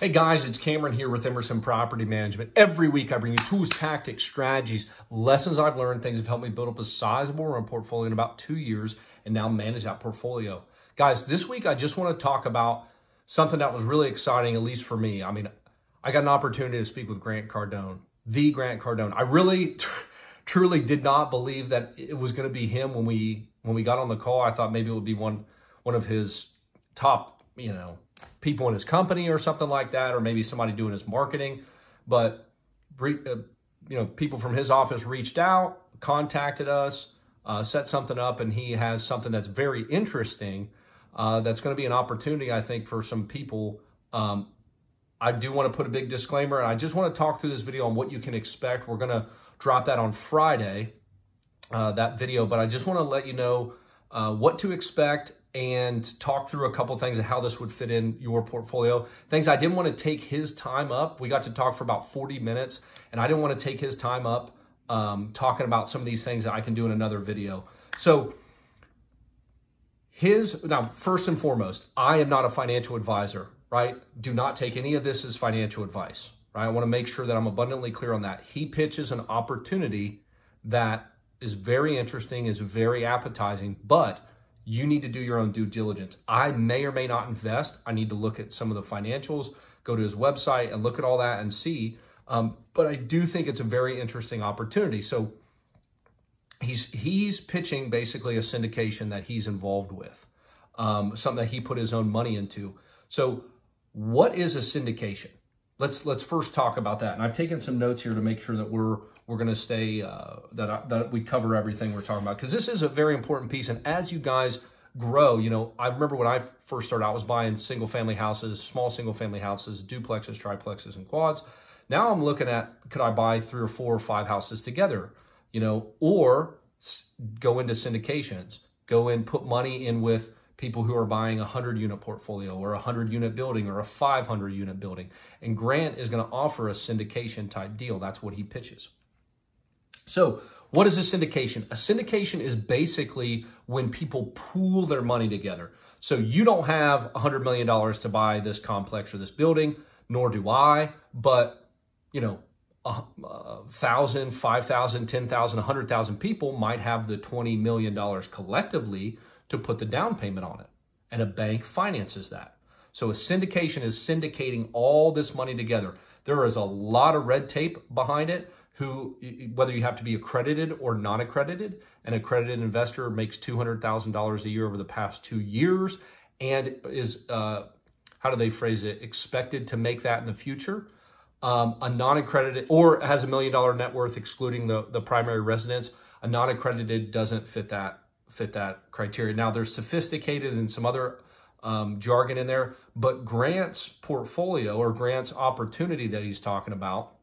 Hey guys, it's Cameron here with Emerson Property Management. Every week I bring you tools, tactics, strategies, lessons I've learned, things that have helped me build up a sizable rent portfolio in about two years and now manage that portfolio. Guys, this week I just want to talk about something that was really exciting, at least for me. I mean, I got an opportunity to speak with Grant Cardone, the Grant Cardone. I really truly did not believe that it was going to be him when we when we got on the call. I thought maybe it would be one one of his top, you know, people in his company or something like that, or maybe somebody doing his marketing. But, uh, you know, people from his office reached out, contacted us, uh, set something up, and he has something that's very interesting. Uh, that's going to be an opportunity, I think, for some people. Um, I do want to put a big disclaimer, and I just want to talk through this video on what you can expect. We're going to drop that on Friday, uh, that video, but I just want to let you know uh, what to expect and talk through a couple things of how this would fit in your portfolio. Things I didn't want to take his time up. We got to talk for about 40 minutes, and I didn't want to take his time up um, talking about some of these things that I can do in another video. So his, now first and foremost, I am not a financial advisor, right? Do not take any of this as financial advice, right? I want to make sure that I'm abundantly clear on that. He pitches an opportunity that is very interesting, is very appetizing, but you need to do your own due diligence. I may or may not invest. I need to look at some of the financials, go to his website and look at all that and see. Um, but I do think it's a very interesting opportunity. So he's he's pitching basically a syndication that he's involved with, um, something that he put his own money into. So what is a syndication? Let's let's first talk about that. And I've taken some notes here to make sure that we're we're going to stay, uh, that, I, that we cover everything we're talking about because this is a very important piece. And as you guys grow, you know, I remember when I first started, I was buying single family houses, small single family houses, duplexes, triplexes, and quads. Now I'm looking at, could I buy three or four or five houses together, you know, or go into syndications, go and put money in with people who are buying a 100 unit portfolio or a 100 unit building or a 500 unit building. And Grant is going to offer a syndication type deal. That's what he pitches. So what is a syndication? A syndication is basically when people pool their money together. So you don't have $100 million to buy this complex or this building, nor do I, but you know, a, a thousand, five thousand, ten thousand, a hundred thousand people might have the $20 million collectively to put the down payment on it. And a bank finances that. So a syndication is syndicating all this money together. There is a lot of red tape behind it who, whether you have to be accredited or non accredited, an accredited investor makes $200,000 a year over the past two years and is, uh, how do they phrase it, expected to make that in the future. Um, a non accredited or has a million dollar net worth excluding the, the primary residence, a non accredited doesn't fit that fit that criteria. Now there's sophisticated and some other um, jargon in there, but Grant's portfolio or Grant's opportunity that he's talking about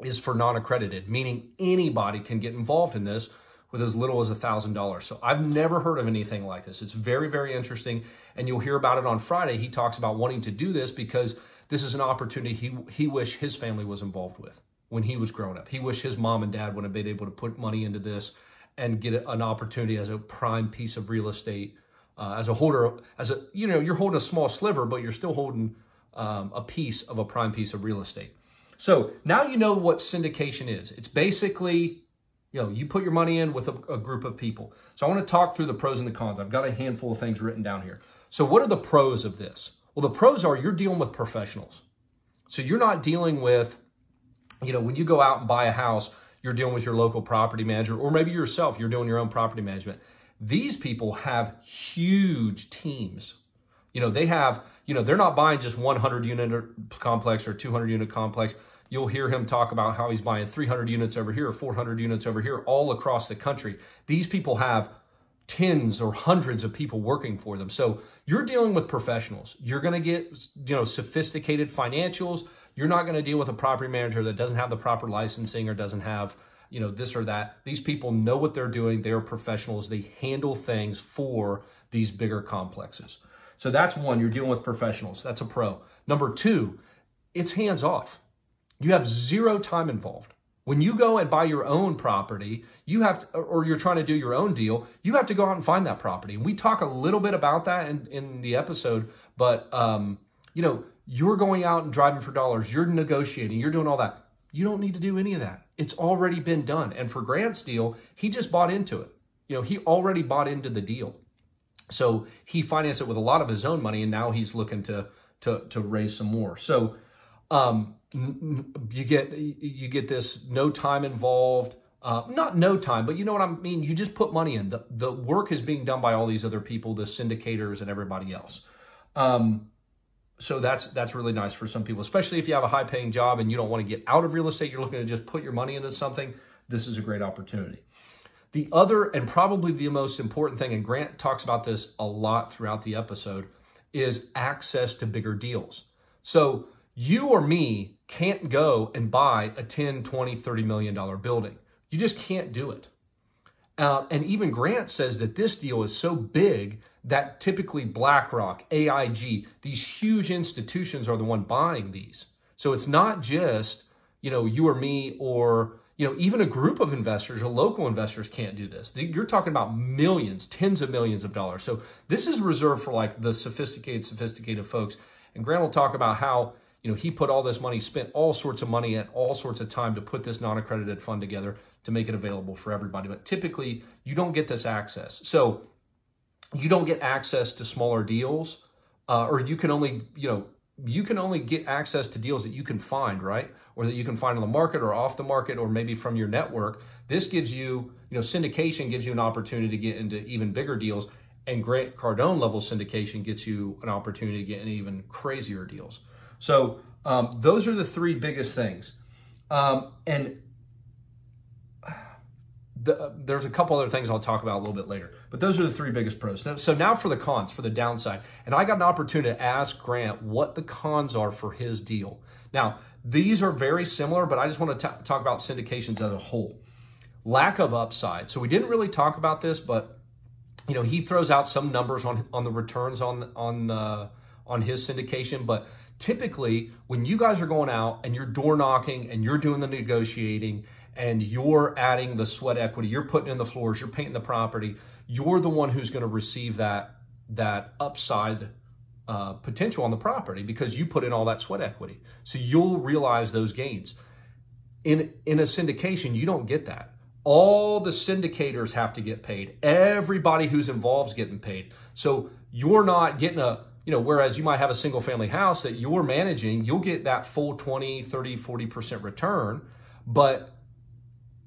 is for non-accredited, meaning anybody can get involved in this with as little as $1,000. So I've never heard of anything like this. It's very, very interesting. And you'll hear about it on Friday. He talks about wanting to do this because this is an opportunity he, he wished his family was involved with when he was growing up. He wished his mom and dad would have been able to put money into this and get an opportunity as a prime piece of real estate, uh, as a holder, as a, you know, you're holding a small sliver, but you're still holding um, a piece of a prime piece of real estate. So now you know what syndication is. It's basically, you know, you put your money in with a, a group of people. So I want to talk through the pros and the cons. I've got a handful of things written down here. So what are the pros of this? Well, the pros are you're dealing with professionals. So you're not dealing with, you know, when you go out and buy a house, you're dealing with your local property manager, or maybe yourself, you're doing your own property management. These people have huge teams. You know, they have, you know, they're not buying just 100 unit complex or 200 unit complex you'll hear him talk about how he's buying 300 units over here, 400 units over here, all across the country. These people have tens or hundreds of people working for them. So you're dealing with professionals. You're going to get, you know, sophisticated financials. You're not going to deal with a property manager that doesn't have the proper licensing or doesn't have, you know, this or that. These people know what they're doing. They're professionals. They handle things for these bigger complexes. So that's one, you're dealing with professionals. That's a pro. Number two, it's hands off. You have zero time involved. When you go and buy your own property, you have to, or you're trying to do your own deal, you have to go out and find that property. And we talk a little bit about that in, in the episode, but, um, you know, You're going out and driving for dollars. You're negotiating. You're doing all that. You don't need to do any of that. It's already been done. And for Grant's deal, he just bought into it. You know, he already bought into the deal. So he financed it with a lot of his own money, and now he's looking to to to raise some more. So um, you get you get this no time involved. Uh, not no time, but you know what I mean? You just put money in. The, the work is being done by all these other people, the syndicators and everybody else. Um, so that's that's really nice for some people, especially if you have a high paying job and you don't want to get out of real estate. You're looking to just put your money into something. This is a great opportunity. The other and probably the most important thing, and Grant talks about this a lot throughout the episode, is access to bigger deals. So you or me can't go and buy a 10, 20, 30 million dollar building. You just can't do it. Uh, and even Grant says that this deal is so big that typically BlackRock, AIG, these huge institutions are the one buying these. So it's not just, you know, you or me or, you know, even a group of investors or local investors can't do this. You're talking about millions, tens of millions of dollars. So this is reserved for like the sophisticated, sophisticated folks. And Grant will talk about how, you know, he put all this money, spent all sorts of money and all sorts of time to put this non-accredited fund together to make it available for everybody. But typically you don't get this access. So you don't get access to smaller deals, uh, or you can only, you know, you can only get access to deals that you can find, right? Or that you can find on the market or off the market or maybe from your network. This gives you, you know, syndication gives you an opportunity to get into even bigger deals. And Grant Cardone level syndication gets you an opportunity to get into even crazier deals. So um, those are the three biggest things. Um, and the, uh, there's a couple other things I'll talk about a little bit later, but those are the three biggest pros. So now for the cons, for the downside. And I got an opportunity to ask Grant what the cons are for his deal. Now, these are very similar, but I just want to talk about syndications as a whole. Lack of upside. So we didn't really talk about this, but you know, he throws out some numbers on on the returns on on uh, on his syndication, but typically when you guys are going out and you're door knocking and you're doing the negotiating and you're adding the sweat equity, you're putting in the floors, you're painting the property, you're the one who's going to receive that that upside uh, potential on the property because you put in all that sweat equity. So you'll realize those gains. In in a syndication, you don't get that. All the syndicators have to get paid. Everybody who's involved is getting paid. So you're not getting a you know, whereas you might have a single family house that you're managing, you'll get that full 20, 30, 40% return, but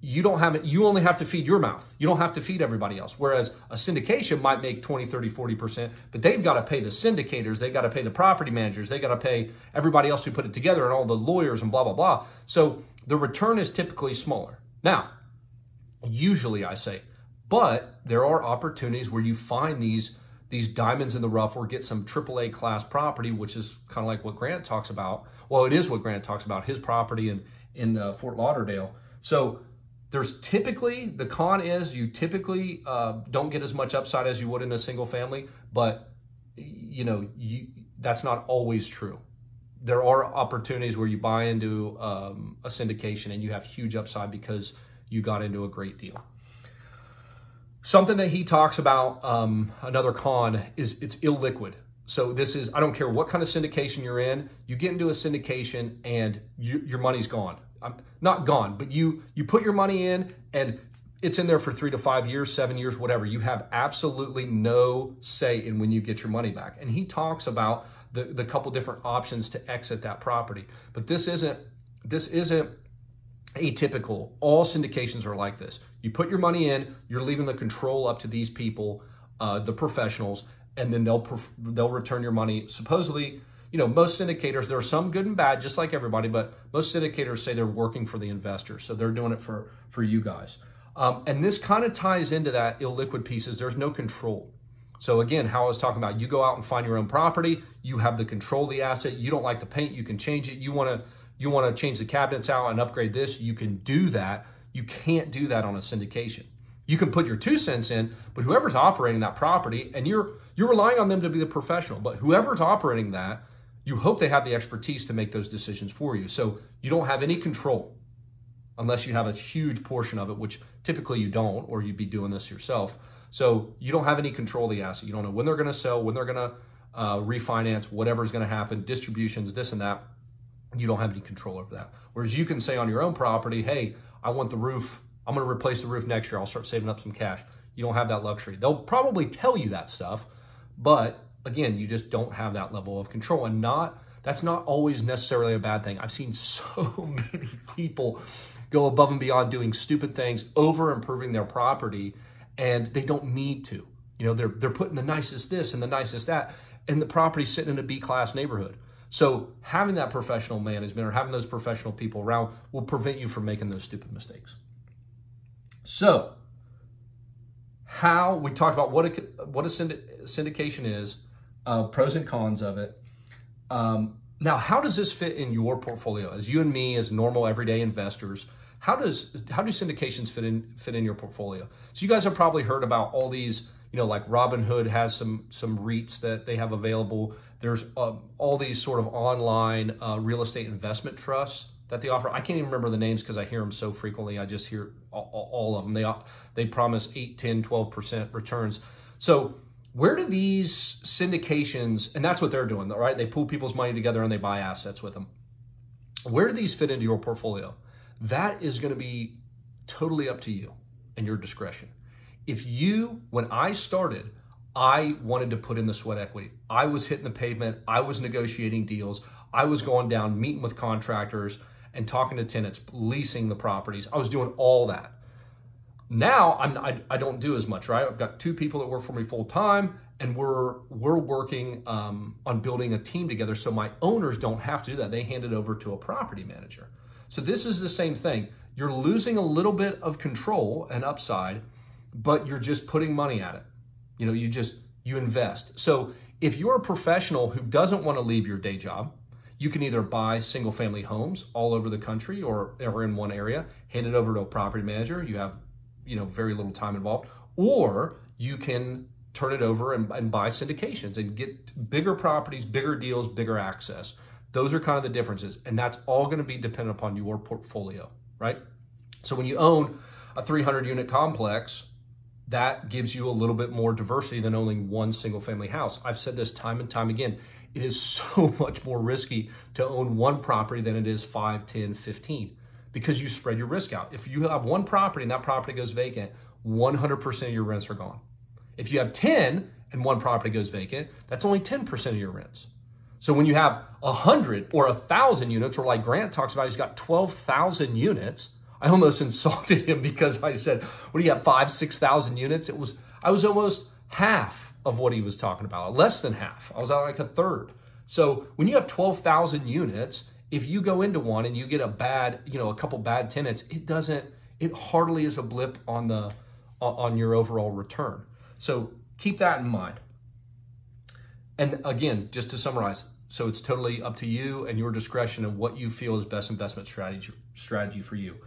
you don't have it, you only have to feed your mouth. You don't have to feed everybody else. Whereas a syndication might make 20, 30, 40%, but they've got to pay the syndicators, they've got to pay the property managers, they got to pay everybody else who put it together and all the lawyers and blah, blah, blah. So the return is typically smaller. Now, usually I say, but there are opportunities where you find these these diamonds in the rough or get some AAA class property, which is kind of like what Grant talks about. Well, it is what Grant talks about, his property in, in uh, Fort Lauderdale. So there's typically, the con is you typically uh, don't get as much upside as you would in a single family, but you know, you, that's not always true. There are opportunities where you buy into um, a syndication and you have huge upside because you got into a great deal. Something that he talks about, um, another con, is it's illiquid. So this is, I don't care what kind of syndication you're in, you get into a syndication and you, your money's gone. I'm not gone, but you you put your money in and it's in there for three to five years, seven years, whatever. You have absolutely no say in when you get your money back. And he talks about the, the couple different options to exit that property. But this isn't this isn't atypical. All syndications are like this. You put your money in, you're leaving the control up to these people, uh, the professionals, and then they'll they'll return your money supposedly you know, most syndicators, there are some good and bad, just like everybody, but most syndicators say they're working for the investors. So they're doing it for, for you guys. Um, and this kind of ties into that illiquid pieces. There's no control. So again, how I was talking about, you go out and find your own property. You have the control of the asset. You don't like the paint, you can change it. You want to you want to change the cabinets out and upgrade this. You can do that. You can't do that on a syndication. You can put your two cents in, but whoever's operating that property, and you're you're relying on them to be the professional, but whoever's operating that you hope they have the expertise to make those decisions for you. So you don't have any control unless you have a huge portion of it, which typically you don't, or you'd be doing this yourself. So you don't have any control of the asset. You don't know when they're going to sell, when they're going to uh, refinance, whatever is going to happen, distributions, this and that. You don't have any control over that. Whereas you can say on your own property, hey, I want the roof, I'm going to replace the roof next year. I'll start saving up some cash. You don't have that luxury. They'll probably tell you that stuff, but again, you just don't have that level of control and not, that's not always necessarily a bad thing. I've seen so many people go above and beyond doing stupid things, over improving their property, and they don't need to. You know, they're, they're putting the nicest this and the nicest that, and the property's sitting in a B class neighborhood. So having that professional management or having those professional people around will prevent you from making those stupid mistakes. So how we talked about what a, what a syndication is, uh, pros and cons of it. Um, now, how does this fit in your portfolio? As you and me, as normal everyday investors, how does how do syndications fit in fit in your portfolio? So you guys have probably heard about all these, you know, like Robinhood has some some REITs that they have available. There's um, all these sort of online uh, real estate investment trusts that they offer. I can't even remember the names because I hear them so frequently. I just hear all, all of them. They they promise 8, 10, 12% returns. So where do these syndications, and that's what they're doing, right? They pool people's money together and they buy assets with them. Where do these fit into your portfolio? That is going to be totally up to you and your discretion. If you, when I started, I wanted to put in the sweat equity. I was hitting the pavement. I was negotiating deals. I was going down, meeting with contractors and talking to tenants, leasing the properties. I was doing all that. Now I'm, I, I don't do as much, right? I've got two people that work for me full time, and we're we're working um, on building a team together. So my owners don't have to do that; they hand it over to a property manager. So this is the same thing. You're losing a little bit of control and upside, but you're just putting money at it. You know, you just you invest. So if you're a professional who doesn't want to leave your day job, you can either buy single family homes all over the country or, or in one area, hand it over to a property manager. You have you know, very little time involved. Or you can turn it over and, and buy syndications and get bigger properties, bigger deals, bigger access. Those are kind of the differences. And that's all going to be dependent upon your portfolio, right? So when you own a 300 unit complex, that gives you a little bit more diversity than owning one single family house. I've said this time and time again. It is so much more risky to own one property than it is 5, 10, 15 because you spread your risk out. If you have one property and that property goes vacant, 100% of your rents are gone. If you have 10 and one property goes vacant, that's only 10% of your rents. So when you have 100 or 1,000 units, or like Grant talks about, he's got 12,000 units. I almost insulted him because I said, what do you have, five, 6,000 units? It was, I was almost half of what he was talking about, less than half. I was at like a third. So when you have 12,000 units if you go into one and you get a bad, you know, a couple bad tenants, it doesn't, it hardly is a blip on the, on your overall return. So keep that in mind. And again, just to summarize, so it's totally up to you and your discretion and what you feel is best investment strategy strategy for you.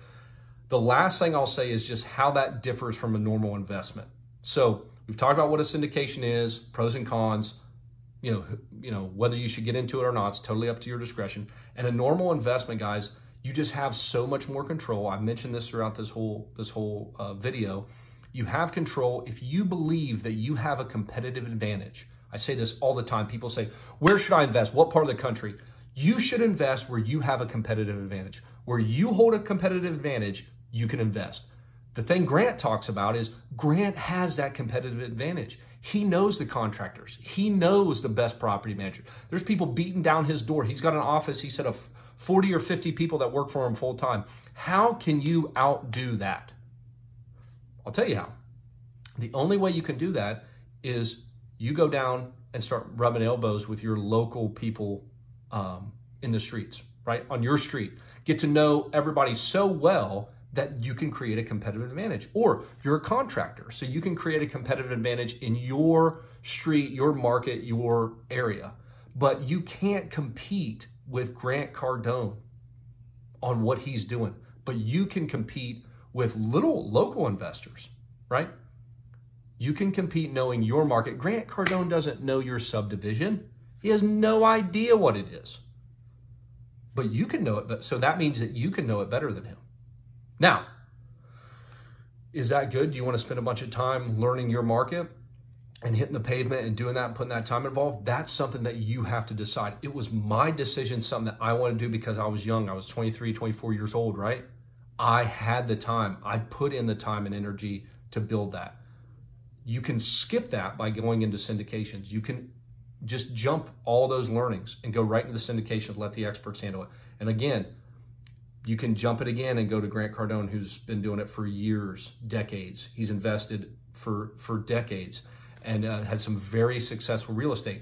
The last thing I'll say is just how that differs from a normal investment. So we've talked about what a syndication is, pros and cons, you know, you know, whether you should get into it or not, it's totally up to your discretion. And a normal investment, guys, you just have so much more control. I've mentioned this throughout this whole this whole uh, video. You have control if you believe that you have a competitive advantage. I say this all the time. People say, "Where should I invest? What part of the country?" You should invest where you have a competitive advantage. Where you hold a competitive advantage, you can invest. The thing Grant talks about is Grant has that competitive advantage. He knows the contractors. He knows the best property manager. There's people beating down his door. He's got an office, he said, of 40 or 50 people that work for him full time. How can you outdo that? I'll tell you how. The only way you can do that is you go down and start rubbing elbows with your local people um, in the streets, right? On your street. Get to know everybody so well that you can create a competitive advantage. Or you're a contractor, so you can create a competitive advantage in your street, your market, your area. But you can't compete with Grant Cardone on what he's doing. But you can compete with little local investors, right? You can compete knowing your market. Grant Cardone doesn't know your subdivision. He has no idea what it is. But you can know it. So that means that you can know it better than him. Now, is that good? Do you want to spend a bunch of time learning your market? and hitting the pavement and doing that and putting that time involved, that's something that you have to decide. It was my decision, something that I wanted to do because I was young. I was 23, 24 years old, right? I had the time. I put in the time and energy to build that. You can skip that by going into syndications. You can just jump all those learnings and go right into the syndication, let the experts handle it. And again, you can jump it again and go to Grant Cardone, who's been doing it for years, decades. He's invested for, for decades and uh, had some very successful real estate.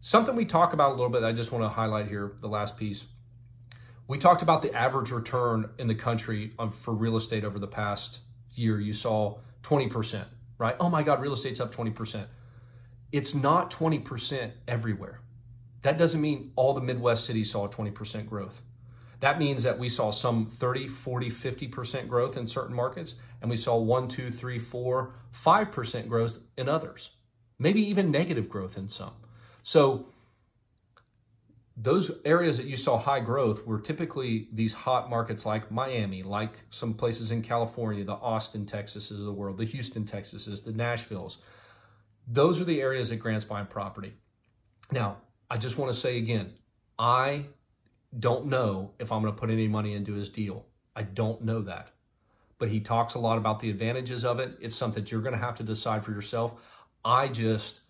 Something we talk about a little bit, I just want to highlight here, the last piece. We talked about the average return in the country on, for real estate over the past year. You saw 20%, right? Oh my God, real estate's up 20%. It's not 20% everywhere. That doesn't mean all the Midwest cities saw 20% growth. That means that we saw some 30, 40, 50% growth in certain markets, and we saw 1, 2, 3, 4, 5% growth in others, maybe even negative growth in some. So, those areas that you saw high growth were typically these hot markets like Miami, like some places in California, the Austin, Texas of the world, the Houston, Texases, the Nashvilles. Those are the areas that Grant's buying property. Now, I just want to say again, I don't know if I'm going to put any money into his deal. I don't know that. But he talks a lot about the advantages of it. It's something that you're going to have to decide for yourself. I just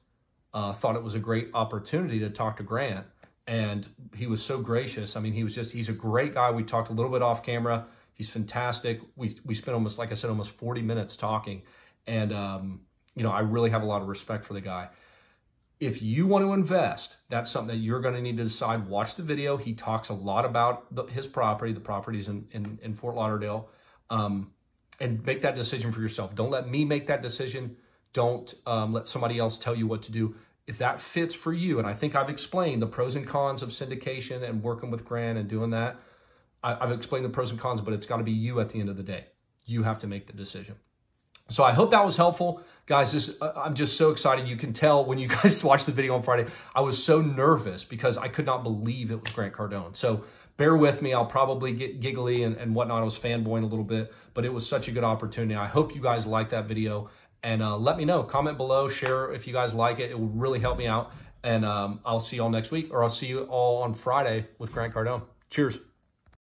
uh, thought it was a great opportunity to talk to Grant, and he was so gracious. I mean, he was just, he's a great guy. We talked a little bit off camera. He's fantastic. We, we spent almost, like I said, almost 40 minutes talking. And, um, you know, I really have a lot of respect for the guy if you want to invest, that's something that you're going to need to decide. Watch the video. He talks a lot about the, his property, the properties in, in, in Fort Lauderdale, um, and make that decision for yourself. Don't let me make that decision. Don't um, let somebody else tell you what to do. If that fits for you, and I think I've explained the pros and cons of syndication and working with Grant and doing that, I, I've explained the pros and cons, but it's got to be you at the end of the day. You have to make the decision. So I hope that was helpful. Guys, this, uh, I'm just so excited. You can tell when you guys watched the video on Friday, I was so nervous because I could not believe it was Grant Cardone. So bear with me. I'll probably get giggly and, and whatnot. I was fanboying a little bit, but it was such a good opportunity. I hope you guys like that video and uh, let me know. Comment below, share if you guys like it. It will really help me out. And um, I'll see you all next week or I'll see you all on Friday with Grant Cardone. Cheers.